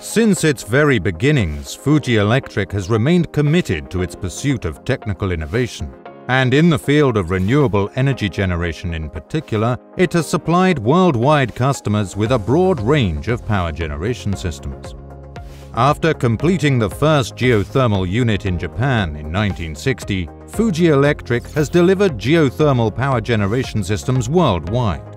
Since its very beginnings, Fuji Electric has remained committed to its pursuit of technical innovation. And in the field of renewable energy generation in particular, it has supplied worldwide customers with a broad range of power generation systems. After completing the first geothermal unit in Japan in 1960, Fuji Electric has delivered geothermal power generation systems worldwide.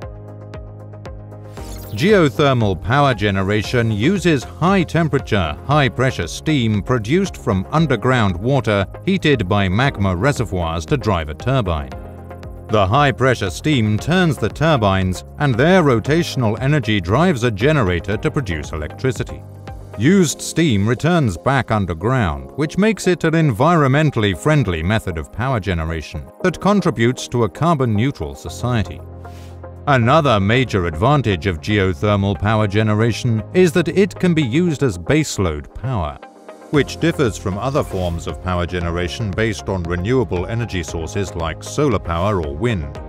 Geothermal power generation uses high-temperature, high-pressure steam produced from underground water heated by magma reservoirs to drive a turbine. The high-pressure steam turns the turbines and their rotational energy drives a generator to produce electricity. Used steam returns back underground, which makes it an environmentally friendly method of power generation that contributes to a carbon-neutral society. Another major advantage of geothermal power generation is that it can be used as baseload power, which differs from other forms of power generation based on renewable energy sources like solar power or wind.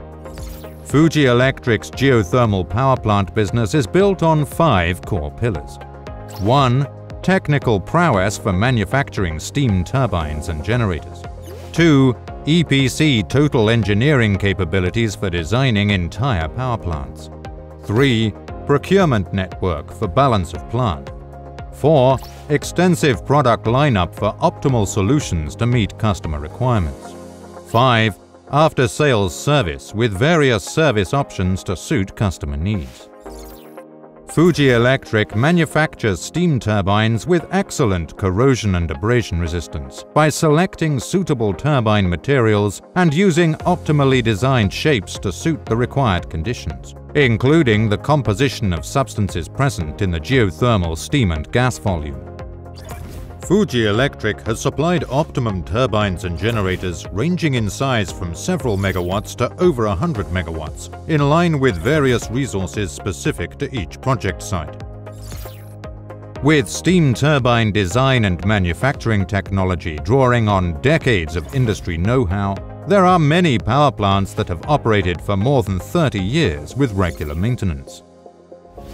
Fuji Electric's geothermal power plant business is built on five core pillars. 1. Technical prowess for manufacturing steam turbines and generators. 2. EPC total engineering capabilities for designing entire power plants. 3. Procurement network for balance of plant. 4. Extensive product lineup for optimal solutions to meet customer requirements. 5. After-sales service with various service options to suit customer needs. Fuji Electric manufactures steam turbines with excellent corrosion and abrasion resistance by selecting suitable turbine materials and using optimally designed shapes to suit the required conditions, including the composition of substances present in the geothermal steam and gas volume. Fuji Electric has supplied optimum turbines and generators ranging in size from several megawatts to over 100 megawatts, in line with various resources specific to each project site. With steam turbine design and manufacturing technology drawing on decades of industry know-how, there are many power plants that have operated for more than 30 years with regular maintenance.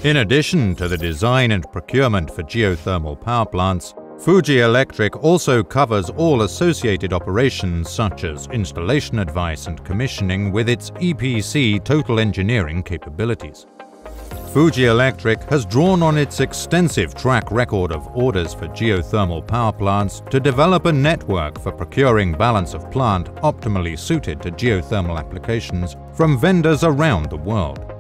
In addition to the design and procurement for geothermal power plants, Fuji Electric also covers all associated operations such as installation advice and commissioning with its EPC total engineering capabilities. Fuji Electric has drawn on its extensive track record of orders for geothermal power plants to develop a network for procuring balance of plant optimally suited to geothermal applications from vendors around the world.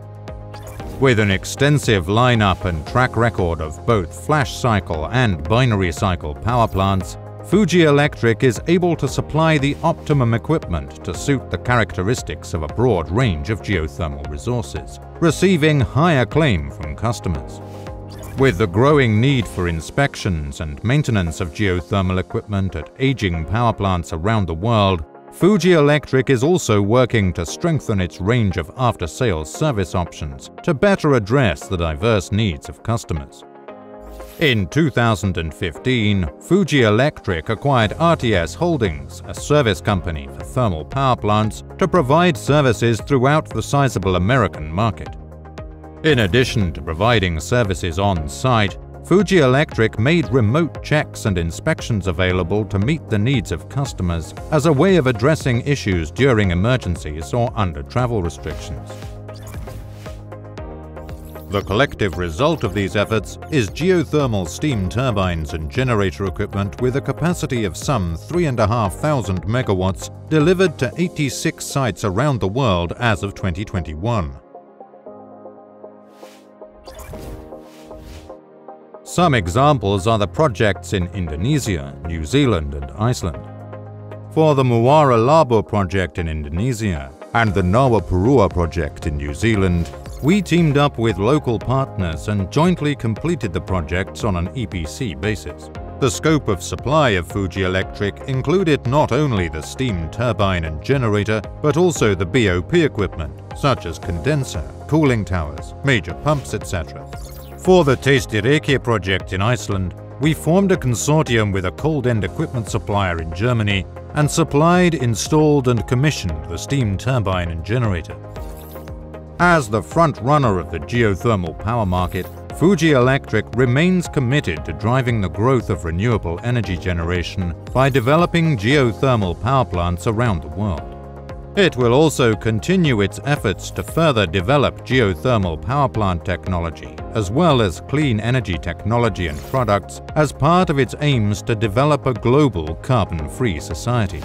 With an extensive lineup and track record of both flash cycle and binary cycle power plants, Fuji Electric is able to supply the optimum equipment to suit the characteristics of a broad range of geothermal resources, receiving high acclaim from customers. With the growing need for inspections and maintenance of geothermal equipment at aging power plants around the world, Fuji Electric is also working to strengthen its range of after-sales service options to better address the diverse needs of customers. In 2015, Fuji Electric acquired RTS Holdings, a service company for thermal power plants, to provide services throughout the sizable American market. In addition to providing services on-site, Fuji Electric made remote checks and inspections available to meet the needs of customers as a way of addressing issues during emergencies or under travel restrictions. The collective result of these efforts is geothermal steam turbines and generator equipment with a capacity of some 3,500 megawatts delivered to 86 sites around the world as of 2021. Some examples are the projects in Indonesia, New Zealand and Iceland. For the Muara Laboh project in Indonesia and the Nawa Nga Awa Purua project in New Zealand, we teamed up with local partners and jointly completed the projects on an EPC basis. The scope of supply of Fuji Electric included not only the steam turbine and generator, but also the BOP equipment, such as condenser, cooling towers, major pumps, etc. For the Theistareykir project in Iceland, we formed a consortium with a cold end equipment supplier in Germany and supplied, installed and commissioned the steam turbine and generator. As the front runner of the geothermal power market, Fuji Electric remains committed to driving the growth of renewable energy generation by developing geothermal power plants around the world. It will also continue its efforts to further develop geothermal power plant technology, as well as clean energy technology and products as part of its aims to develop a global carbon-free society.